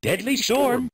Deadly Storm.